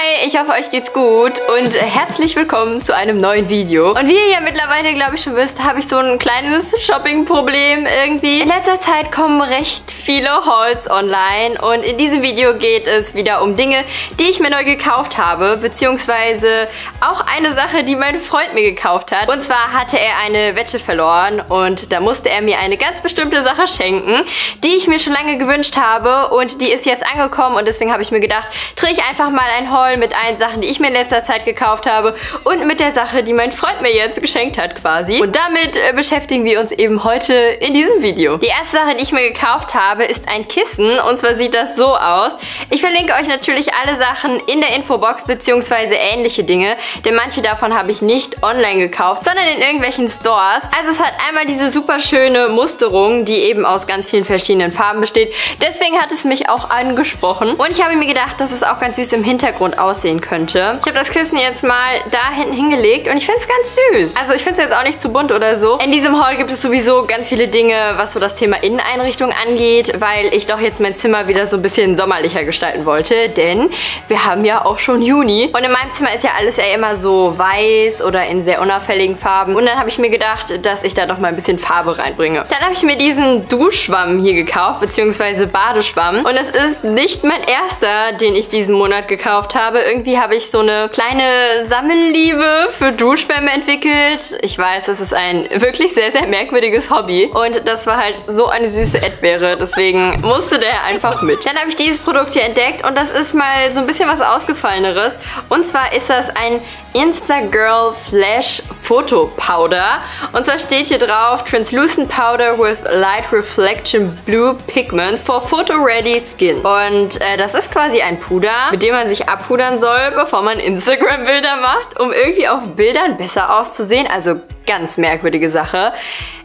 Hi, ich hoffe euch geht's gut und herzlich willkommen zu einem neuen Video. Und wie ihr ja mittlerweile, glaube ich, schon wisst, habe ich so ein kleines Shopping-Problem irgendwie. In letzter Zeit kommen recht viele Hauls online und in diesem Video geht es wieder um Dinge, die ich mir neu gekauft habe, beziehungsweise auch eine Sache, die mein Freund mir gekauft hat. Und zwar hatte er eine Wette verloren und da musste er mir eine ganz bestimmte Sache schenken, die ich mir schon lange gewünscht habe und die ist jetzt angekommen und deswegen habe ich mir gedacht, drehe ich einfach mal ein Haul mit allen Sachen, die ich mir in letzter Zeit gekauft habe und mit der Sache, die mein Freund mir jetzt geschenkt hat quasi. Und damit äh, beschäftigen wir uns eben heute in diesem Video. Die erste Sache, die ich mir gekauft habe, ist ein Kissen und zwar sieht das so aus. Ich verlinke euch natürlich alle Sachen in der Infobox beziehungsweise ähnliche Dinge, denn manche davon habe ich nicht online gekauft, sondern in irgendwelchen Stores. Also es hat einmal diese super schöne Musterung, die eben aus ganz vielen verschiedenen Farben besteht. Deswegen hat es mich auch angesprochen und ich habe mir gedacht, dass es auch ganz süß im Hintergrund aussehen könnte. Ich habe das Kissen jetzt mal da hinten hingelegt und ich finde es ganz süß. Also ich finde es jetzt auch nicht zu bunt oder so. In diesem Haul gibt es sowieso ganz viele Dinge, was so das Thema Inneneinrichtung angeht, weil ich doch jetzt mein Zimmer wieder so ein bisschen sommerlicher gestalten wollte, denn wir haben ja auch schon Juni und in meinem Zimmer ist ja alles eher immer so weiß oder in sehr unauffälligen Farben und dann habe ich mir gedacht, dass ich da doch mal ein bisschen Farbe reinbringe. Dann habe ich mir diesen Duschschwamm hier gekauft, beziehungsweise Badeschwamm und es ist nicht mein erster, den ich diesen Monat gekauft habe. Irgendwie habe ich so eine kleine Sammelliebe für Duschschwämme entwickelt. Ich weiß, das ist ein wirklich sehr, sehr merkwürdiges Hobby. Und das war halt so eine süße Erdbeere. Deswegen musste der einfach mit. Dann habe ich dieses Produkt hier entdeckt und das ist mal so ein bisschen was Ausgefalleneres. Und zwar ist das ein Instagirl Flash Photo Powder. Und zwar steht hier drauf Translucent Powder with Light Reflection Blue Pigments for Photo Ready Skin. Und äh, das ist quasi ein Puder, mit dem man sich abpudern soll, bevor man Instagram-Bilder macht, um irgendwie auf Bildern besser auszusehen. Also ganz merkwürdige Sache.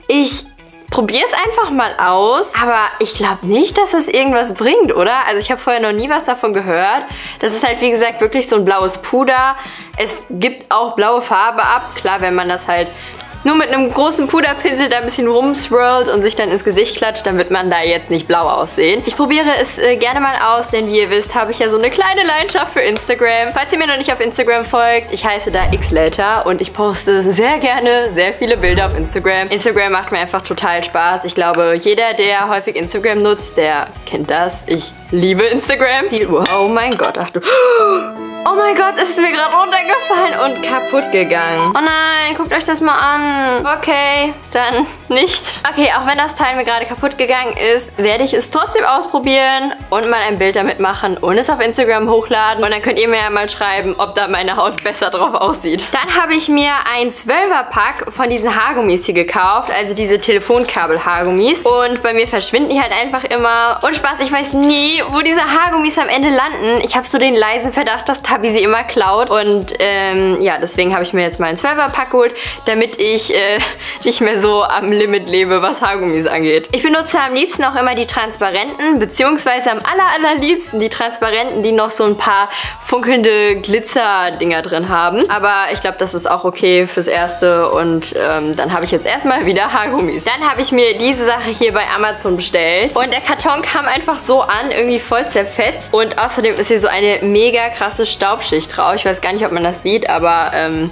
Ich probiere es einfach mal aus, aber ich glaube nicht, dass das irgendwas bringt, oder? Also ich habe vorher noch nie was davon gehört. Das ist halt, wie gesagt, wirklich so ein blaues Puder. Es gibt auch blaue Farbe ab. Klar, wenn man das halt nur mit einem großen Puderpinsel da ein bisschen rumswirlt und sich dann ins Gesicht klatscht, dann wird man da jetzt nicht blau aussehen. Ich probiere es äh, gerne mal aus, denn wie ihr wisst, habe ich ja so eine kleine Leidenschaft für Instagram. Falls ihr mir noch nicht auf Instagram folgt, ich heiße da xlater und ich poste sehr gerne sehr viele Bilder auf Instagram. Instagram macht mir einfach total Spaß. Ich glaube, jeder, der häufig Instagram nutzt, der kennt das. Ich liebe Instagram. Oh mein Gott, ach du... Oh mein Gott, es ist mir gerade runtergefallen und kaputt gegangen. Oh nein, guckt euch das mal an. Okay, dann nicht. Okay, auch wenn das Teil mir gerade kaputt gegangen ist, werde ich es trotzdem ausprobieren und mal ein Bild damit machen und es auf Instagram hochladen. Und dann könnt ihr mir ja mal schreiben, ob da meine Haut besser drauf aussieht. Dann habe ich mir ein 12er-Pack von diesen Haargummis hier gekauft, also diese Telefonkabel-Haargummis. Und bei mir verschwinden die halt einfach immer. Und Spaß, ich weiß nie, wo diese Haargummis am Ende landen. Ich habe so den leisen Verdacht, dass Tabi sie immer klaut. Und ähm, ja, deswegen habe ich mir jetzt mal einen 12er-Pack geholt, damit ich äh, nicht mehr so am Limit lebe, was Haargummis angeht. Ich benutze am liebsten auch immer die transparenten, beziehungsweise am aller, allerliebsten die transparenten, die noch so ein paar funkelnde Glitzer-Dinger drin haben. Aber ich glaube, das ist auch okay fürs Erste und ähm, dann habe ich jetzt erstmal wieder Haargummis. Dann habe ich mir diese Sache hier bei Amazon bestellt und der Karton kam einfach so an, irgendwie voll zerfetzt und außerdem ist hier so eine mega krasse Staubschicht drauf. Ich weiß gar nicht, ob man das sieht, aber ähm,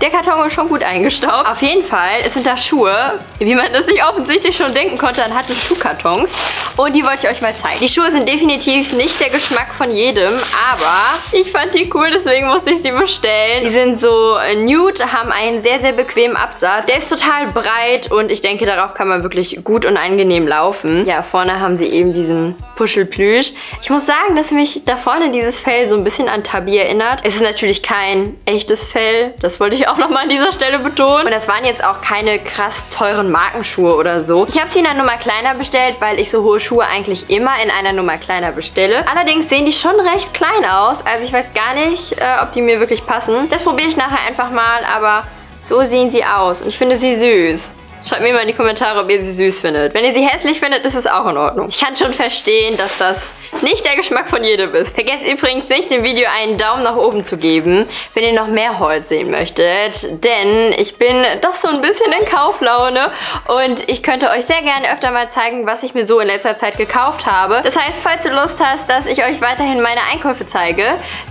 der Karton ist schon gut eingestaubt. Auf jeden Fall sind da Schuhe, wie man das sich offensichtlich schon denken konnte, dann hatte Schuhkartons. Und die wollte ich euch mal zeigen. Die Schuhe sind definitiv nicht der Geschmack von jedem, aber ich fand die cool, deswegen musste ich sie bestellen. Die sind so äh, nude, haben einen sehr, sehr bequemen Absatz. Der ist total breit und ich denke, darauf kann man wirklich gut und angenehm laufen. Ja, vorne haben sie eben diesen Puschelplüsch. Ich muss sagen, dass mich da vorne dieses Fell so ein bisschen an Tabi erinnert. Es ist natürlich kein echtes Fell, das wollte ich auch nochmal an dieser Stelle betonen. Und das waren jetzt auch keine krass teuren Markenschuhe oder so. Ich habe sie in einer Nummer kleiner bestellt, weil ich so hohe Schuhe eigentlich immer in einer Nummer kleiner bestelle. Allerdings sehen die schon recht klein aus. Also ich weiß gar nicht, äh, ob die mir wirklich passen. Das probiere ich nachher einfach mal, aber so sehen sie aus. Und ich finde sie süß. Schreibt mir mal in die Kommentare, ob ihr sie süß findet. Wenn ihr sie hässlich findet, ist es auch in Ordnung. Ich kann schon verstehen, dass das nicht der Geschmack von jedem ist. Vergesst übrigens nicht, dem Video einen Daumen nach oben zu geben, wenn ihr noch mehr Holz sehen möchtet. Denn ich bin doch so ein bisschen in Kauflaune und ich könnte euch sehr gerne öfter mal zeigen, was ich mir so in letzter Zeit gekauft habe. Das heißt, falls du Lust hast, dass ich euch weiterhin meine Einkäufe zeige,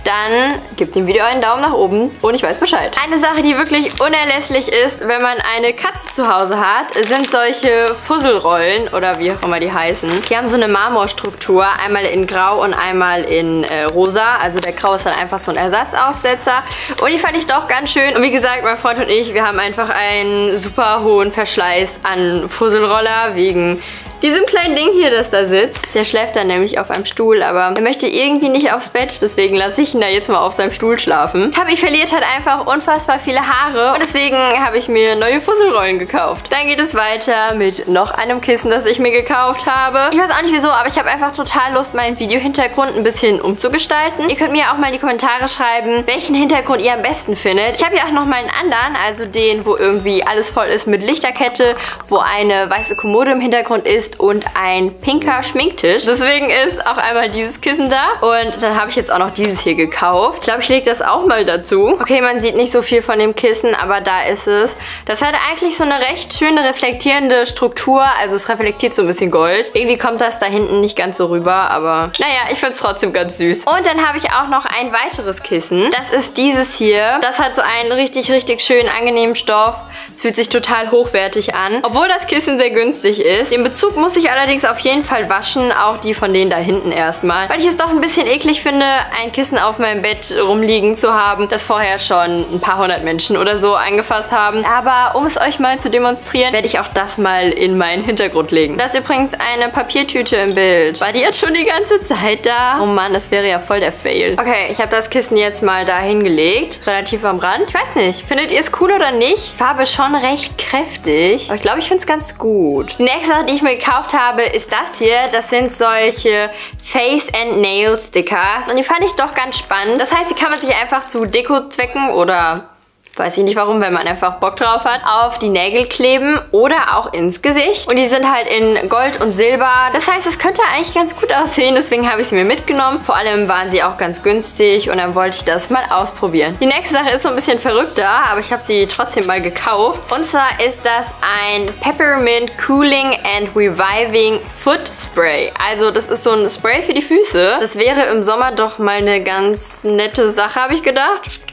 dann gebt dem Video einen Daumen nach oben und ich weiß Bescheid. Eine Sache, die wirklich unerlässlich ist, wenn man eine Katze zu Hause hat, sind solche Fusselrollen oder wie auch immer die heißen. Die haben so eine Marmorstruktur, einmal in grau und einmal in äh, rosa. Also der grau ist dann einfach so ein Ersatzaufsetzer. Und die fand ich doch ganz schön. Und wie gesagt, mein Freund und ich, wir haben einfach einen super hohen Verschleiß an Fusselroller wegen diesem kleinen Ding hier, das da sitzt. Der schläft dann nämlich auf einem Stuhl, aber er möchte irgendwie nicht aufs Bett, deswegen lasse ich ihn da jetzt mal auf seinem Stuhl schlafen. Tabby verliert halt einfach unfassbar viele Haare und deswegen habe ich mir neue Fusselrollen gekauft. Dann geht es weiter mit noch einem Kissen, das ich mir gekauft habe. Ich weiß auch nicht wieso, aber ich habe einfach total Lust, meinen Videohintergrund ein bisschen umzugestalten. Ihr könnt mir auch mal in die Kommentare schreiben, welchen Hintergrund ihr am besten findet. Ich habe ja auch noch mal einen anderen, also den, wo irgendwie alles voll ist mit Lichterkette, wo eine weiße Kommode im Hintergrund ist ist und ein pinker Schminktisch. Deswegen ist auch einmal dieses Kissen da. Und dann habe ich jetzt auch noch dieses hier gekauft. Ich glaube, ich lege das auch mal dazu. Okay, man sieht nicht so viel von dem Kissen, aber da ist es. Das hat eigentlich so eine recht schöne reflektierende Struktur. Also es reflektiert so ein bisschen Gold. Irgendwie kommt das da hinten nicht ganz so rüber, aber naja, ich finde es trotzdem ganz süß. Und dann habe ich auch noch ein weiteres Kissen. Das ist dieses hier. Das hat so einen richtig, richtig schönen, angenehmen Stoff. Es fühlt sich total hochwertig an. Obwohl das Kissen sehr günstig ist. Den Bezug muss ich allerdings auf jeden Fall waschen, auch die von denen da hinten erstmal. Weil ich es doch ein bisschen eklig finde, ein Kissen auf meinem Bett rumliegen zu haben, das vorher schon ein paar hundert Menschen oder so angefasst haben. Aber um es euch mal zu demonstrieren, werde ich auch das mal in meinen Hintergrund legen. Da ist übrigens eine Papiertüte im Bild. War die jetzt schon die ganze Zeit da? Oh Mann, das wäre ja voll der Fail. Okay, ich habe das Kissen jetzt mal da hingelegt, relativ am Rand. Ich weiß nicht, findet ihr es cool oder nicht? Farbe schon recht kräftig, aber ich glaube, ich finde es ganz gut. Die nächste Sache, die ich mir gekauft gekauft habe, ist das hier. Das sind solche Face and Nail Stickers und die fand ich doch ganz spannend. Das heißt, die kann man sich einfach zu Deko-Zwecken oder weiß ich nicht warum, wenn man einfach Bock drauf hat, auf die Nägel kleben oder auch ins Gesicht. Und die sind halt in Gold und Silber. Das heißt, es könnte eigentlich ganz gut aussehen, deswegen habe ich sie mir mitgenommen. Vor allem waren sie auch ganz günstig und dann wollte ich das mal ausprobieren. Die nächste Sache ist so ein bisschen verrückter, aber ich habe sie trotzdem mal gekauft. Und zwar ist das ein Peppermint Cooling and Reviving Foot Spray. Also das ist so ein Spray für die Füße. Das wäre im Sommer doch mal eine ganz nette Sache, habe ich gedacht.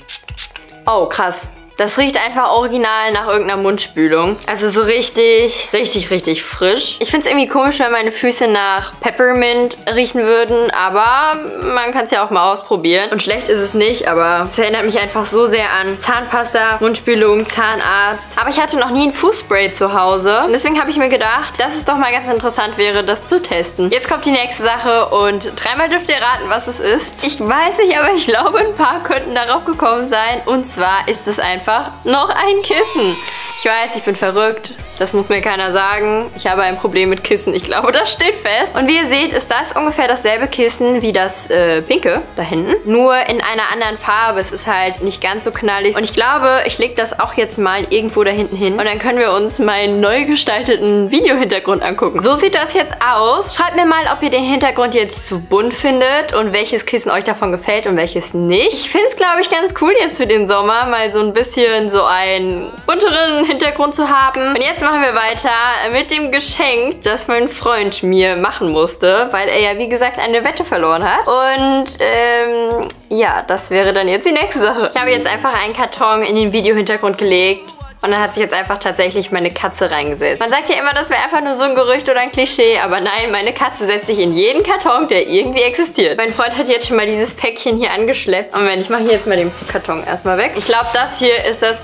Oh, krass. Das riecht einfach original nach irgendeiner Mundspülung. Also so richtig, richtig, richtig frisch. Ich finde es irgendwie komisch, wenn meine Füße nach Peppermint riechen würden, aber man kann es ja auch mal ausprobieren. Und schlecht ist es nicht, aber es erinnert mich einfach so sehr an Zahnpasta, Mundspülung, Zahnarzt. Aber ich hatte noch nie ein Fußspray zu Hause. Und deswegen habe ich mir gedacht, dass es doch mal ganz interessant wäre, das zu testen. Jetzt kommt die nächste Sache und dreimal dürft ihr raten, was es ist. Ich weiß nicht, aber ich glaube, ein paar könnten darauf gekommen sein. Und zwar ist es einfach einfach noch ein Kissen. Ich weiß, ich bin verrückt. Das muss mir keiner sagen. Ich habe ein Problem mit Kissen. Ich glaube, das steht fest. Und wie ihr seht, ist das ungefähr dasselbe Kissen wie das äh, pinke da hinten. Nur in einer anderen Farbe. Es ist halt nicht ganz so knallig. Und ich glaube, ich lege das auch jetzt mal irgendwo da hinten hin. Und dann können wir uns meinen neu gestalteten Videohintergrund angucken. So sieht das jetzt aus. Schreibt mir mal, ob ihr den Hintergrund jetzt zu bunt findet und welches Kissen euch davon gefällt und welches nicht. Ich finde es, glaube ich, ganz cool jetzt für den Sommer, mal so ein bisschen so einen bunteren Hintergrund zu haben. Und jetzt machen wir weiter mit dem Geschenk, das mein Freund mir machen musste, weil er ja, wie gesagt, eine Wette verloren hat. Und, ähm, ja, das wäre dann jetzt die nächste Sache. Ich habe jetzt einfach einen Karton in den Videohintergrund gelegt. Und dann hat sich jetzt einfach tatsächlich meine Katze reingesetzt. Man sagt ja immer, das wäre einfach nur so ein Gerücht oder ein Klischee, aber nein, meine Katze setzt sich in jeden Karton, der irgendwie existiert. Mein Freund hat jetzt schon mal dieses Päckchen hier angeschleppt. Moment, ich mache hier jetzt mal den Karton erstmal weg. Ich glaube, das hier ist das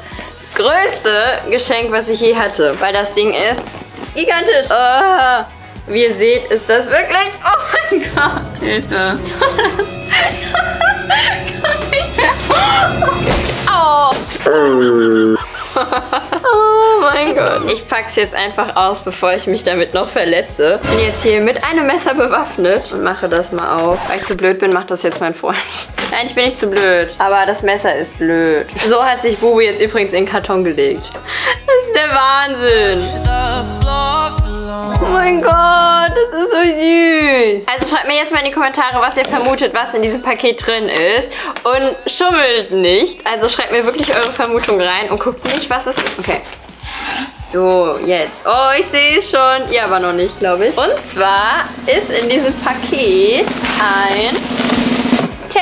größte Geschenk, was ich je hatte. Weil das Ding ist gigantisch. Oh, wie ihr seht, ist das wirklich... Oh mein Gott, Hilfe. oh. oh mein Gott. Ich pack's jetzt einfach aus, bevor ich mich damit noch verletze. Bin jetzt hier mit einem Messer bewaffnet und mache das mal auf. Weil ich zu blöd bin, macht das jetzt mein Freund. Nein, ich bin nicht zu blöd. Aber das Messer ist blöd. So hat sich Bubu jetzt übrigens in den Karton gelegt. Das ist der Wahnsinn. Oh mein Gott, das ist so süß. Also schreibt mir jetzt mal in die Kommentare, was ihr vermutet, was in diesem Paket drin ist. Und schummelt nicht. Also schreibt mir wirklich eure Vermutung rein und guckt nicht, was es ist. Okay. So, jetzt. Oh, ich sehe es schon. Ihr aber noch nicht, glaube ich. Und zwar ist in diesem Paket ein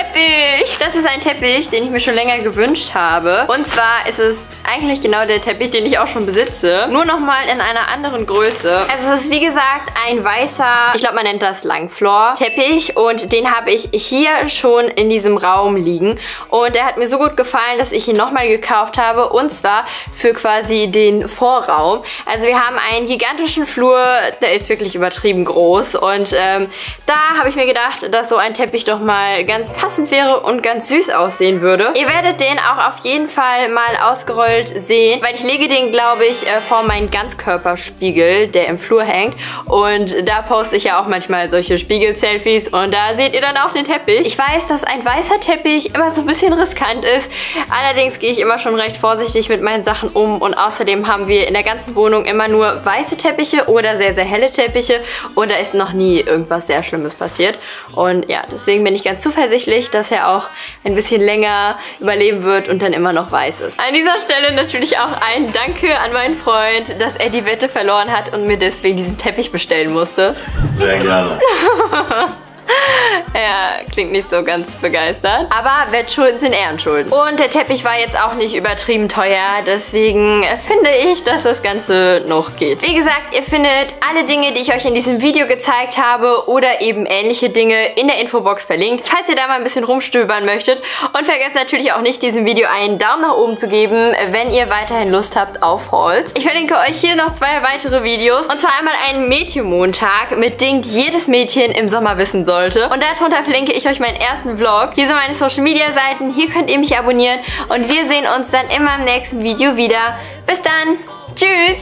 Teppich. Das ist ein Teppich, den ich mir schon länger gewünscht habe. Und zwar ist es eigentlich genau der Teppich, den ich auch schon besitze. Nur nochmal in einer anderen Größe. Also es ist wie gesagt ein weißer, ich glaube man nennt das Langfloor-Teppich. Und den habe ich hier schon in diesem Raum liegen. Und der hat mir so gut gefallen, dass ich ihn nochmal gekauft habe. Und zwar für quasi den Vorraum. Also wir haben einen gigantischen Flur, der ist wirklich übertrieben groß. Und ähm, da habe ich mir gedacht, dass so ein Teppich doch mal ganz passend wäre und ganz süß aussehen würde. Ihr werdet den auch auf jeden Fall mal ausgerollt sehen, weil ich lege den, glaube ich, äh, vor meinen Ganzkörperspiegel, der im Flur hängt. Und da poste ich ja auch manchmal solche Spiegel-Selfies und da seht ihr dann auch den Teppich. Ich weiß, dass ein weißer Teppich immer so ein bisschen riskant ist. Allerdings gehe ich immer schon recht vorsichtig mit meinen Sachen um und außerdem haben wir in der ganzen Wohnung immer nur weiße Teppiche oder sehr, sehr helle Teppiche und da ist noch nie irgendwas sehr Schlimmes passiert. Und ja, deswegen bin ich ganz zuversichtlich, offensichtlich, dass er auch ein bisschen länger überleben wird und dann immer noch weiß ist. An dieser Stelle natürlich auch ein Danke an meinen Freund, dass er die Wette verloren hat und mir deswegen diesen Teppich bestellen musste. Sehr gerne. Er klingt nicht so ganz begeistert. Aber Wettschulden sind Ehrenschulden. Und der Teppich war jetzt auch nicht übertrieben teuer. Deswegen finde ich, dass das Ganze noch geht. Wie gesagt, ihr findet alle Dinge, die ich euch in diesem Video gezeigt habe oder eben ähnliche Dinge in der Infobox verlinkt, falls ihr da mal ein bisschen rumstöbern möchtet. Und vergesst natürlich auch nicht, diesem Video einen Daumen nach oben zu geben, wenn ihr weiterhin Lust habt auf Holz. Ich verlinke euch hier noch zwei weitere Videos. Und zwar einmal einen Mädchenmontag mit Dingen, die jedes Mädchen im Sommer wissen sollte. Und darunter verlinke ich euch meinen ersten Vlog. Hier sind meine Social Media Seiten. Hier könnt ihr mich abonnieren. Und wir sehen uns dann immer im nächsten Video wieder. Bis dann. Tschüss.